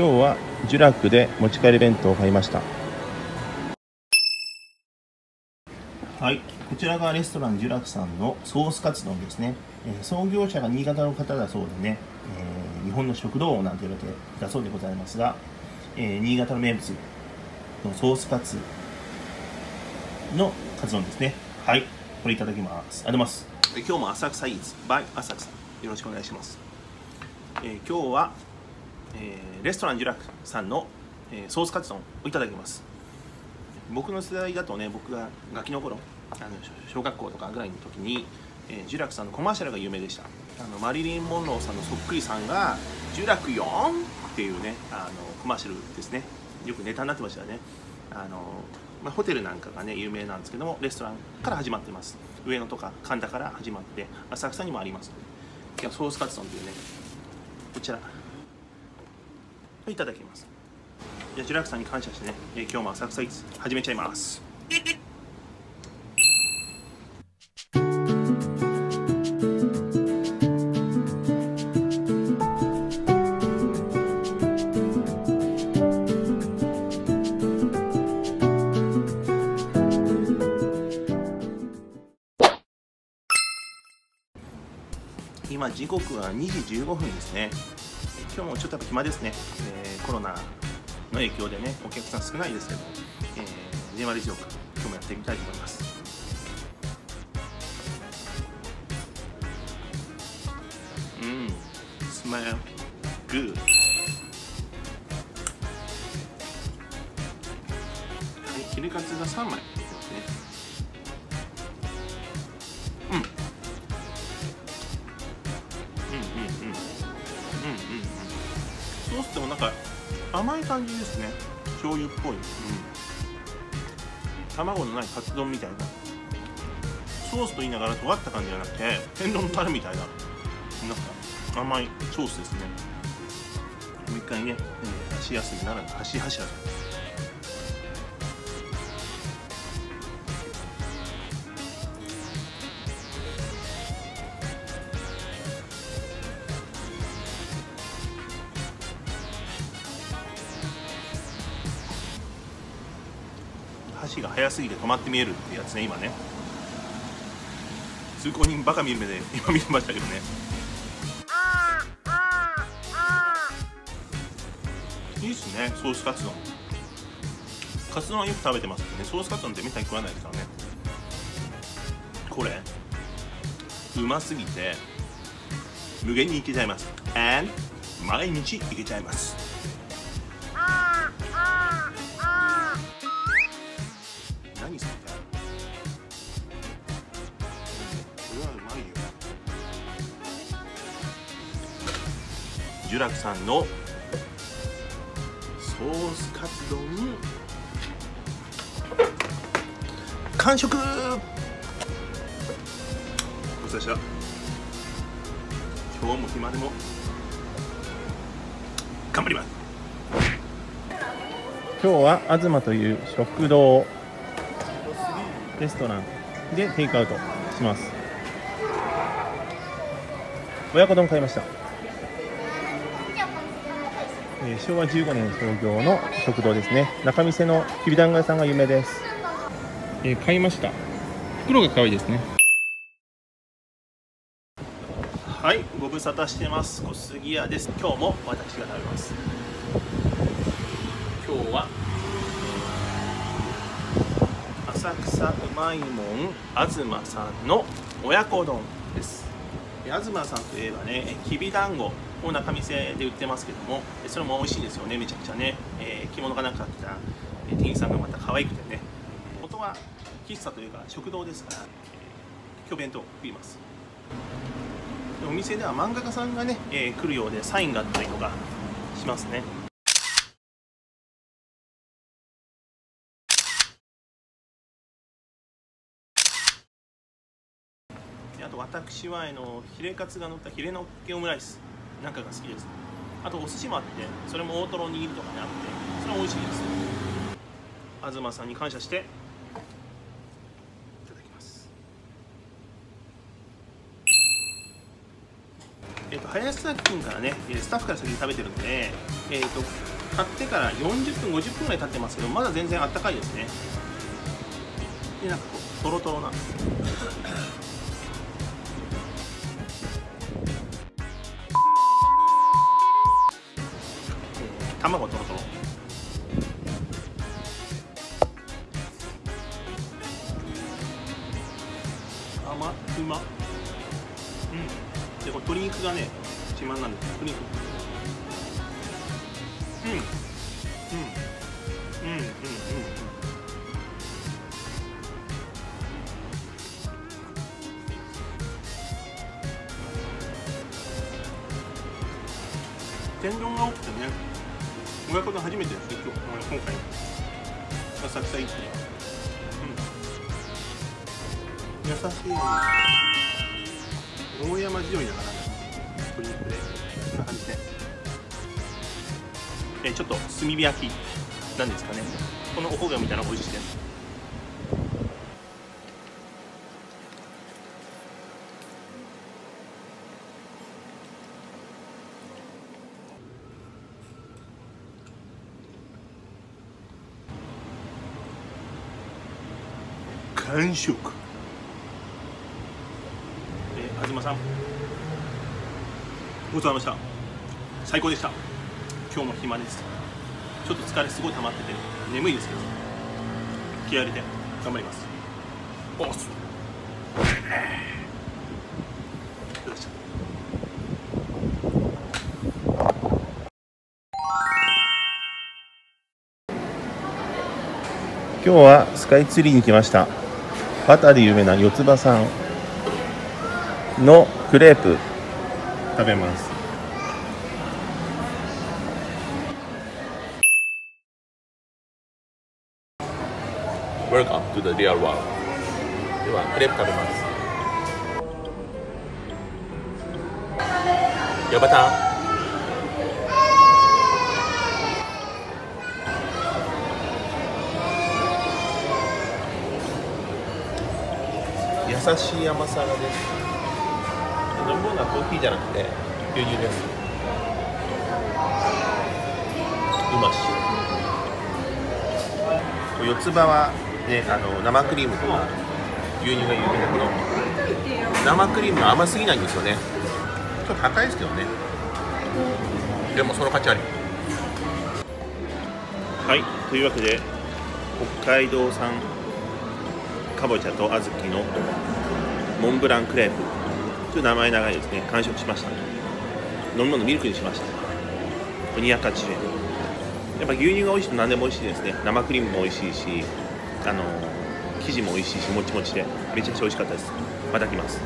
今日はジュラックで持ち帰り弁当を買いました。はい。こちらがレストランジュラックさんのソースカツ丼ですね、えー、創業者が新潟の方だそうでね、えー、日本の食堂なんて言われていたそうでございますが、えー、新潟の名物のソースカツのカツ丼ですね。はい。これいただきます。ありがとうございます。今日も浅草イーツ by 浅草。よろしくお願いします、えー、今日は、えー、レストランジュラクさんの、えー、ソースカツ丼をいただきます。僕の世代だとね僕がガキの頃あの小学校とかぐらいの時に、えー、ジュラクさんのコマーシャルが有名でした。あのマリリン・モンローさんのそっくりさんが「ジュラク4」っていうねあのコマーシャルですね。よくネタになってましたよね。あのまあ、ホテルなんかがね有名なんですけどもレストランから始まってます。上野とか神田から始まって浅草にもあります。いやソースカツ丼というねこちら。いただきます。じゃあジュラクさんに感謝してね、え今日も浅草イーツ始めちゃいます。今時刻は2時15分ですね。今日もちょっとやっぱ暇ですね、えー、コロナの影響でねお客さん少ないですけど、えー、粘り強く今日もやってみたいと思います。うん。スマイルグー。はいヒレカツが3枚。甘い感じですね。醤油っぽい、うん、卵のないカツ丼みたいな。ソースと言いながら尖った感じじゃなくて天丼のタレみたいな。なんか甘いソースですね。もう一回ね、箸休めならぬ箸柱箸が速すぎて止まって見えるってやつね今ね。通行人バカ見る目で 今見てましたけどね。いいっすねソースカツ丼。カツ丼はよく食べてますけどねソースカツ丼ってめったに食わないですからね。これうますぎて無限にいけちゃいます。And 毎日いけちゃいます。ジュラクさんのソースカツ丼。完食。お疲れ様今日も暇でも。頑張ります。今日は東という食堂。レストランでテイクアウトします。親子丼買いました、えー、昭和15年創業の食堂ですね。中見世のきびだんご屋さんが有名です、えー、買いました。袋が可愛いですね。はいご無沙汰してます。小杉屋です。今日も私が食べます。今日は浅草うまいもん東さんの親子丼です。東さんといえばねきびだんごを中見世で売ってますけどもそれも美味しいですよねめちゃくちゃね、えー、着物かなんか着た店員さんがまた可愛くてね。元は喫茶というか食堂ですから、えー、今日弁当食います。お店では漫画家さんがね、えー、来るようでサインがあったりとかしますね。あと私はあのヒレカツが乗ったヒレのっけオムライス。なんかが好きです。あとお寿司もあってそれも大トロ握るとかねあってそれも美味しいです。東さんに感謝していただきます。えっ、と林崎君からねスタッフから先に食べてるんで、えーと、買ってから40分50分ぐらい経ってますけどまだ全然あったかいですね。でなんかこうトロトロな卵トロトロ甘うまうん。でこれ鶏肉がね自慢なんです。鶏肉。うん。うん。うん。うん。うん。うん。天丼が多くてね親子丼初めてですね今日今回浅草行ってうん。優しい。大山地鶏だから鶏肉でこん。な感じでえちょっと炭火焼きなん。ですかねこのおこげみたい。なの美味しい。です完食東さん。ごちそうさまでした。最高でした。今日も暇です。ちょっと疲れすごい溜まってて眠いですけど。気合入れて頑張ります。おっす。今日はスカイツリーに来ましたバターで有名な四つ葉さんのクレープ。食べます。Welcome to the real world. ではクレープ食べます。ヤバタン優しい甘さがです。飲み物はコーヒーじゃなくて牛乳です。うまし四つ葉は、ね、あの生クリームと牛乳が有名だけど生クリームが甘すぎないんですよね。ちょっと高いですけどね。でもその価値あり。はい。というわけで北海道産かぼちゃと小豆のモンブランクレープちょっと名前長いですね完食しました。飲み物ミルクにしました。280円やっぱ牛乳が美味しいと何でも美味しいですね。生クリームも美味しいしあの生地も美味しいしもちもちでめちゃくちゃ美味しかったですまた来ます。